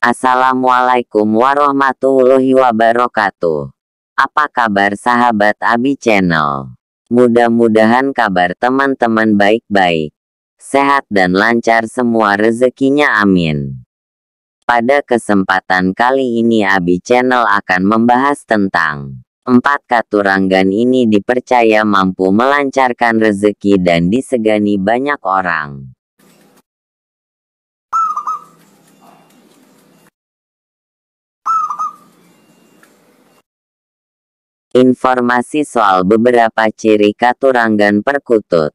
Assalamualaikum warahmatullahi wabarakatuh. Apa kabar sahabat Abi Channel? Mudah-mudahan kabar teman-teman baik-baik, sehat dan lancar semua rezekinya amin. Pada kesempatan kali ini Abi Channel akan membahas tentang Empat katuranggan ini dipercaya mampu melancarkan rezeki dan disegani banyak orang. Informasi soal beberapa ciri katuranggan perkutut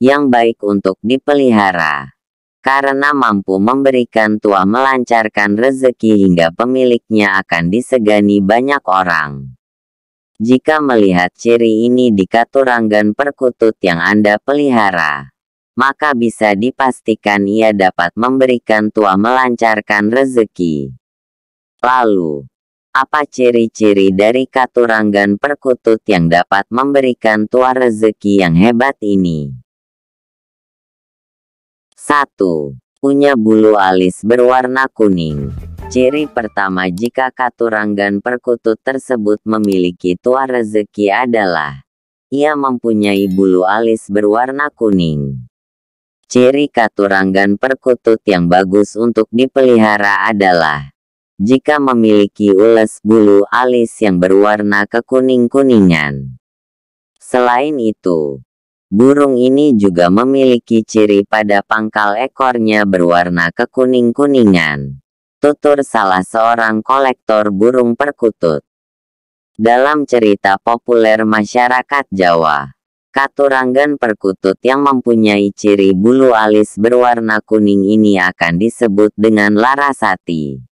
yang baik untuk dipelihara karena mampu memberikan tua melancarkan rezeki hingga pemiliknya akan disegani banyak orang. Jika melihat ciri ini di katuranggan perkutut yang Anda pelihara, maka bisa dipastikan ia dapat memberikan tua melancarkan rezeki. Lalu, apa ciri-ciri dari katuranggan perkutut yang dapat memberikan tua rezeki yang hebat ini? 1. Punya bulu alis berwarna kuning. Ciri pertama jika katuranggan perkutut tersebut memiliki tua rezeki adalah ia mempunyai bulu alis berwarna kuning. Ciri katuranggan perkutut yang bagus untuk dipelihara adalah jika memiliki ules bulu alis yang berwarna kekuning-kuningan. Selain itu, burung ini juga memiliki ciri pada pangkal ekornya berwarna kekuning-kuningan tutur salah seorang kolektor burung perkutut. Dalam cerita populer masyarakat Jawa, katuranggan perkutut yang mempunyai ciri bulu alis berwarna kuning ini akan disebut dengan larasati.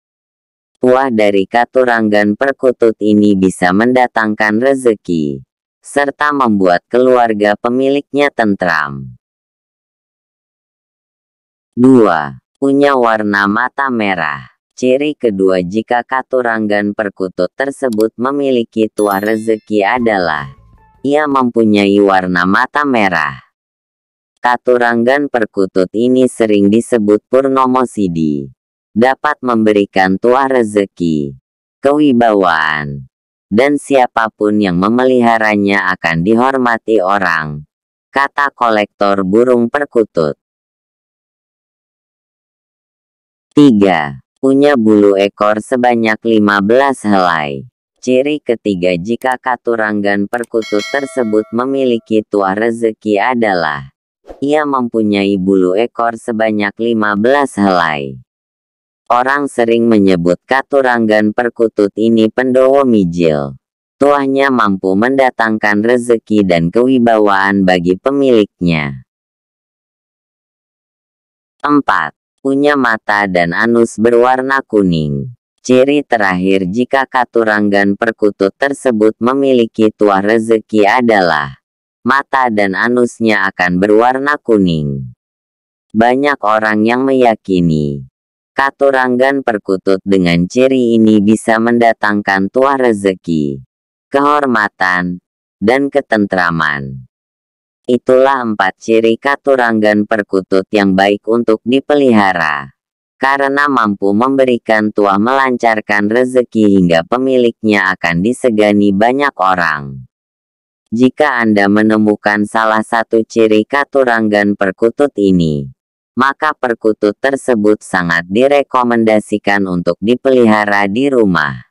Buah dari katuranggan perkutut ini bisa mendatangkan rezeki, serta membuat keluarga pemiliknya tentram. 2. Punya warna mata merah Ciri kedua jika katuranggan perkutut tersebut memiliki tua rezeki adalah ia mempunyai warna mata merah. Katuranggan perkutut ini sering disebut Purnomosidi. Dapat memberikan tua rezeki, kewibawaan, dan siapa pun yang memeliharanya akan dihormati orang. Kata kolektor burung perkutut. 3 punya bulu ekor sebanyak 15 helai. Ciri ketiga jika katuranggan perkutut tersebut memiliki tua rezeki adalah ia mempunyai bulu ekor sebanyak 15 helai. Orang sering menyebut katuranggan perkutut ini pendowo mijil. Tuahnya mampu mendatangkan rezeki dan kewibawaan bagi pemiliknya. 4 punya mata dan anus berwarna kuning. Ciri terakhir jika katuranggan perkutut tersebut memiliki tua rezeki adalah mata dan anusnya akan berwarna kuning. Banyak orang yang meyakini katuranggan perkutut dengan ciri ini bisa mendatangkan tua rezeki, kehormatan, dan ketentraman. Itulah empat ciri katuranggan perkutut yang baik untuk dipelihara. Karena mampu memberikan tua melancarkan rezeki hingga pemiliknya akan disegani banyak orang. Jika Anda menemukan salah satu ciri katuranggan perkutut ini, maka perkutut tersebut sangat direkomendasikan untuk dipelihara di rumah.